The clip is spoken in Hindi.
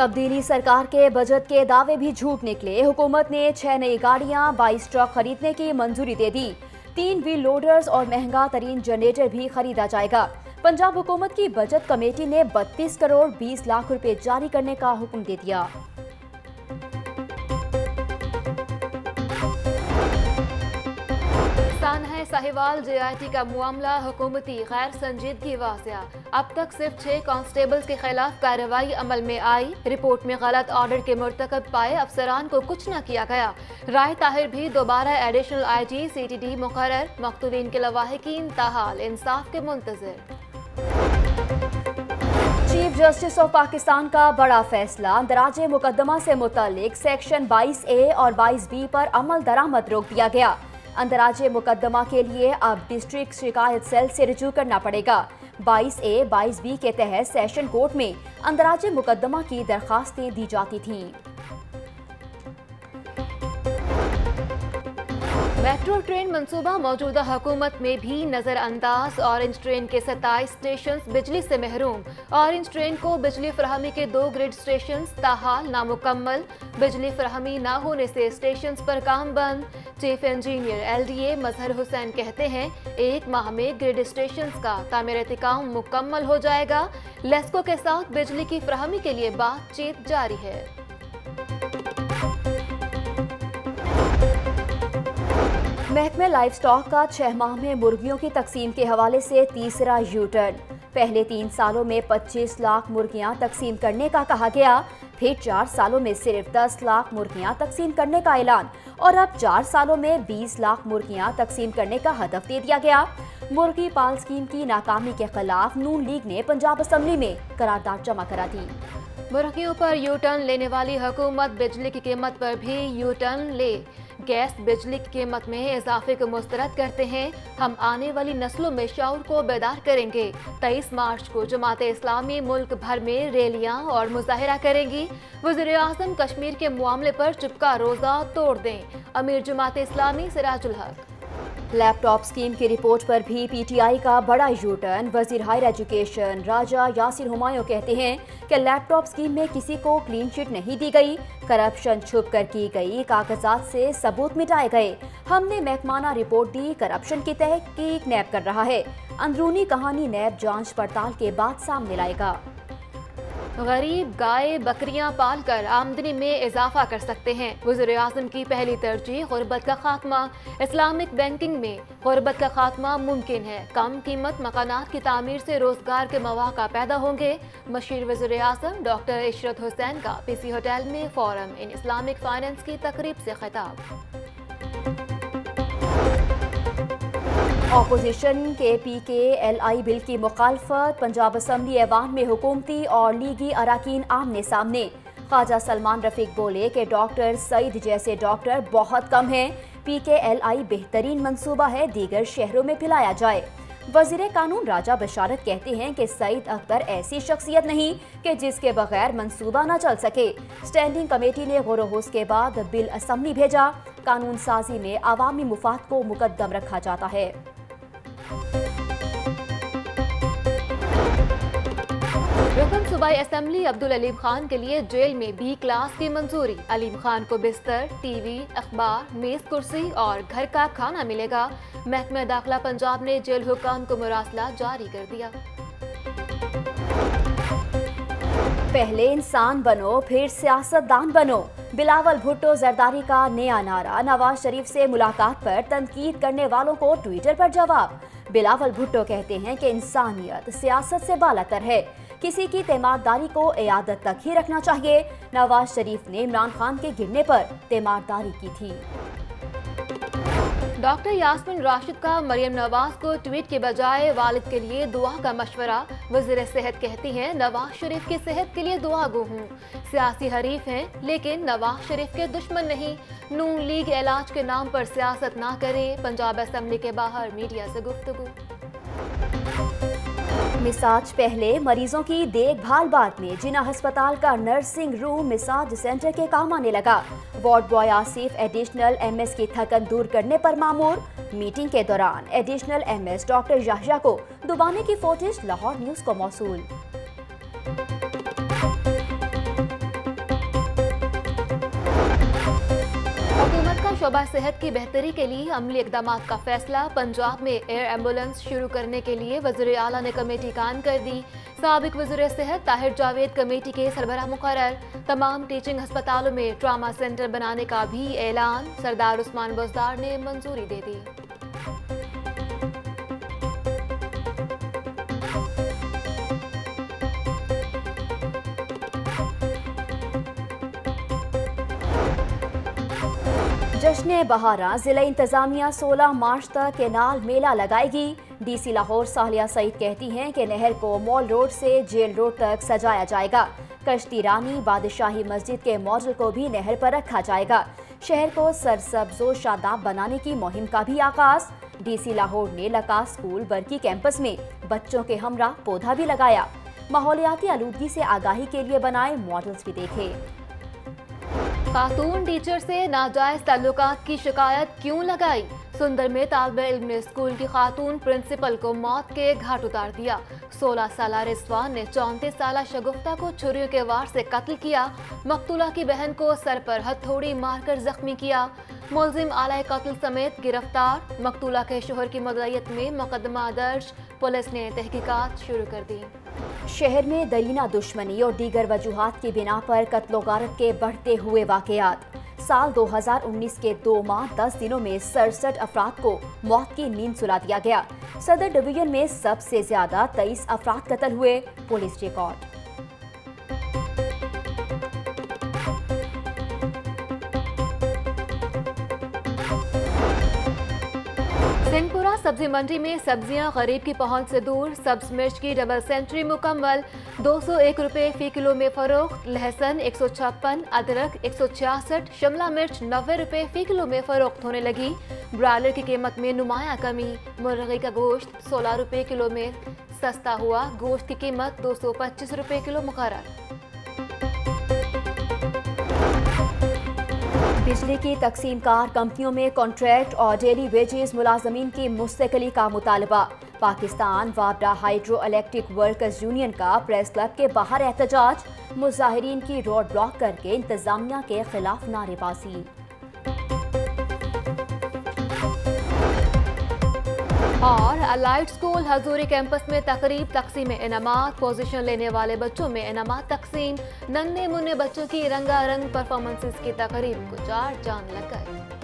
तब्दीली सरकार के बजट के दावे भी झूठ निकले। हुकूमत ने छह नई गाड़ियाँ, बाईस ट्रक खरीदने की मंजूरी दे दी। तीन व्हील लोडर्स और महँगा तरीन जनरेटर भी खरीदा जाएगा। पंजाब हुकूमत की बजट कमेटी ने 32 करोड़ 20 लाख रुपए जारी करने का हुक्म दे दिया। सानहा साहिवाल जेआईटी का मामला हुकूमती गैर संजीदगी वाजिया। अब तक सिर्फ़ छह कांस्टेबल्स के खिलाफ कार्रवाई अमल में आई। रिपोर्ट में गलत ऑर्डर के मुर्तकब पाए अफसरान को कुछ न किया गया। राय ताहिर भी दोबारा additional I G C T D मुकर मकतूलिन के लवाहकिन ताहाल इंसाफ के मुंतजर। चीफ जस्टिस ऑफ़ पाकिस्तान का बड़ा फैसला। अंदराज मुकदमा से मुतलिक सेक्शन 22 ए और 22 बी पर अमल दरामद रोक दिया गया। अंदराज मुकदमा के लिए अब डिस्ट्रिक्ट शिकायत सेल से रजू करना पड़ेगा। 22 ए 22 बी के तहत सेशन कोर्ट में अंतर्राज्य मुकदमा की दरखास्तें दी जाती थीं। मेट्रो ट्रेन मंसूबा मौजूदा हुकूमत में भी नज़रअंदाज। ऑरेंज ट्रेन के सत्ताईस स्टेशन बिजली से महरूम। ऑरेंज ट्रेन को बिजली फ्राहमी के दो ग्रिड स्टेशन ताहाल नामुकम्मल। बिजली फ्राहमी न होने से स्टेशन पर काम बंद। Chief engineer LDA Mazhar Hussain कहते हैं, एक माह में ग्रिड स्टेशन का तामीरती काम मुकम्मल हो जाएगा। लेस्को के साथ बिजली की फ्राहमी के लिए बातचीत जारी है। महकमे लाइफ स्टॉक का छह माह में मुर्गियों की तकसीम के हवाले से तीसरा यूटर्न पहले तीन सालों में 25 लाख मुर्गियाँ तकसीम करने का कहा गया, फिर चार सालों में सिर्फ़ 10 लाख मुर्गियाँ तकसीम करने का ऐलान और अब चार सालों में 20 लाख मुर्गियाँ तकसीम करने का हदफ दे दिया गया। मुर्गी पाल स्कीम की नाकामी के खिलाफ नून लीग ने पंजाब असम्बली में करारदाद जमा करा दी। मुर्गियों पर यू टर्न लेने वाली हुकूमत बिजली की कीमत पर भी यू टर्न ले। गैस बिजली की कीमत में इजाफे को मुस्तरद करते हैं। हम आने वाली नस्लों में शौर को बेदार करेंगे। तेईस मार्च को जमात इस्लामी मुल्क भर में रैलियाँ और मुजाहरा करेंगी। वज़ीर अजम कश्मीर के मामले पर चुपका रोजा तोड़ दें। अमीर जमात इस्लामी सिराजुल हक। लैपटॉप स्कीम की रिपोर्ट पर भी पीटीआई का बड़ा यूटर्न। वज़ीर हायर एजुकेशन राजा यासिर हुमायूं कहते हैं कि लैपटॉप स्कीम में किसी को क्लीन चिट नहीं दी गई। करप्शन छुप कर की गई, कागजात से सबूत मिटाए गए। हमने महकमाना रिपोर्ट दी, करप्शन की तहकीक नैब कर रहा है। अंदरूनी कहानी नैब जाँच पड़ताल के बाद सामने लाएगा। गरीब गाय बकरियाँ पाल कर आमदनी में इजाफा कर सकते हैं। वजर अजम की पहली तरजीह, गुरबत का खात्मा। इस्लामिक बैंकिंग में गुरबत का खात्मा मुमकिन है। कम कीमत मकानात की तमीर से रोज़गार के मौका पैदा होंगे। मशीर वजर अजम डॉक्टर इशरत हुसैन का पी सी होटल में फॉरम इन इस्लामिक फाइनेंस की तकरीब से खिताब। अपोजिशन के पी के एल आई बिल की मुखालफत, पंजाब असम्बली ऐवान में हुकूमती और लीगी अरकान आमने सामने। ख्वाजा सलमान रफीक बोले कि डॉक्टर सईद जैसे डॉक्टर बहुत कम हैं। पी के एल आई बेहतरीन मनसूबा है, दीगर शहरों में फैलाया जाए। वज़ीर कानून राजा बशारत कहते हैं कि सईद अख्तर ऐसी शख्सियत नहीं कि जिसके बगैर मंसूबा न चल सके। स्टैंडिंग कमेटी ने गौरहोस के बाद बिल असम्बली भेजा। कानून साजी में आवामी मुफाद को मुकदम रखा जाता है। रुकन सूबाई असम्बली अब्दुल अलीम खान के लिए जेल में बी क्लास की मंजूरी। अलीम खान को बिस्तर, टीवी, अखबार, मेज, कुर्सी और घर का खाना मिलेगा। महकमा दाखिला पंजाब ने जेल हुकाम को मुरासला जारी कर दिया। पहले इंसान बनो, फिर सियासतदान बनो। बिलावल भुट्टो जरदारी का नया नारा। नवाज़ शरीफ से मुलाकात पर तनकीद करने वालों को ट्विटर पर जवाब। बिलावल भुट्टो कहते हैं कि इंसानियत सियासत से बालातर है। किसी की तीमारदारी को इयादत तक ही रखना चाहिए। नवाज़ शरीफ ने इमरान खान के गिरने पर तीमारदारी की थी। डॉक्टर यासमिन राशिद का मरियम नवाज़ को ट्वीट के बजाय वालिद के लिए दुआ का मशवरा। वज़ीर सेहत कहती हैं, नवाज़ शरीफ की सेहत के लिए दुआ गो हूँ सियासी हरीफ हैं, लेकिन नवाज़ शरीफ के दुश्मन नहीं। नून लीग इलाज के नाम पर सियासत ना करे, पंजाब असम्बली के बाहर मीडिया से गुफ्तगू। मिसाज पहले मरीजों की देखभाल बाद में जिना अस्पताल का नर्सिंग रूम मिसाज सेंटर के काम आने लगा। Ward boy Asif additional MS की थकन दूर करने पर मामूर। मीटिंग के दौरान एडिशनल एमएस डॉक्टर याहिया को दुबाने की फोटेज लाहौर न्यूज़ को मौसूल शोबा सेहत की बेहतरी के लिए अमली इकदाम का फैसला। पंजाब में एयर एंबुलेंस शुरू करने के लिए वजर अला ने कमेटी कायम कर दी। सबक वजर सेहत ताहिर जावेद कमेटी के सरबरा मुकर तमाम टीचिंग अस्पतालों में ट्रामा सेंटर बनाने का भी ऐलान। सरदार उस्मान बजदार ने मंजूरी दे दी। जश्न बहारा, जिला इंतजामिया 16 मार्च तक केनाल मेला लगाएगी। डीसी लाहौर सालिया सईद कहती हैं कि नहर को मॉल रोड से जेल रोड तक सजाया जाएगा। कश्ती रानी बादशाही मस्जिद के मॉडल को भी नहर पर रखा जाएगा। शहर को सरसब्जो शादाब बनाने की मुहिम का भी आगाज़। डीसी लाहौर ने लका स्कूल बर्की कैंपस में बच्चों के हमरा पौधा भी लगाया। माहौलियाती आलूदगी से आगाही के लिए बनाए मॉडल्स भी देखे। खातून टीचर से नाजायज ताल्लुकात की शिकायत क्यों लगाई? सुंदर में तालब इल्म ने स्कूल की खातून प्रिंसिपल को मौत के घाट उतार दिया। 16 साल रिजवान ने चौंतीस साल शगुफ्ता को छुरी के वार से कत्ल किया। मकतूला की बहन को सर पर हथौड़ी मारकर जख्मी किया। मुलजिम आला कत्ल समेत गिरफ़्तार। मकतूला के शोहर की मदयत में मुकदमा दर्ज। पुलिस ने तहकीकात शुरू कर दी। शहर में दरीना दुश्मनी और दीगर वजूहत की बिना पर कत्लो गारत के बढ़ते हुए वाकयात। साल 2019 के दो माह दस दिनों में सड़सठ अफराद को मौत की नींद सुला दिया गया। सदर डिवीज़न में सबसे ज़्यादा तेईस अफराद कत्ल हुए, पुलिस रिकॉर्ड। सब्ज़ी मंडी में सब्ज़ियाँ गरीब की पहुँच से दूर। सब्ज मिर्च की डबल सेंचुरी मुकम्मल। दो सौ एक रुपये फ़ी किलो में फरोख्त। लहसन एक सौ छप्पन, अदरक एक सौ छियासठ, शिमला मिर्च नब्बे रुपये फ़ी किलो में फरोख्त होने लगी। ब्रायलर की कीमत में नुमाया कमी। मुर्गी का गोश्त सोलह रुपये किलो में सस्ता हुआ। गोश्त की कीमत दो सौ पच्चीस रुपये किलो मुकर बिजली की तकसीम कार कंपनियों में कॉन्ट्रैक्ट और डेली वेजेस मुलाजमीन की मुस्तकली का मुतालबा। पाकिस्तान वाबडा हाइड्रो इलेक्ट्रिक वर्कर्स यूनियन का प्रेस क्लब के बाहर एहतजाज, मुजाहरीन की रोड ब्लॉक करके इंतजामिया के खिलाफ नारेबाजी। और अलाइट स्कूल हजूरी कैंपस में तकरीब तकसीम इनामत। पोजीशन लेने वाले बच्चों में इनामत तकसीम। नन्हे मुन्ने बच्चों की रंगारंग परफॉर्मेंसेस की तकरीब को चार चाँद लग गए।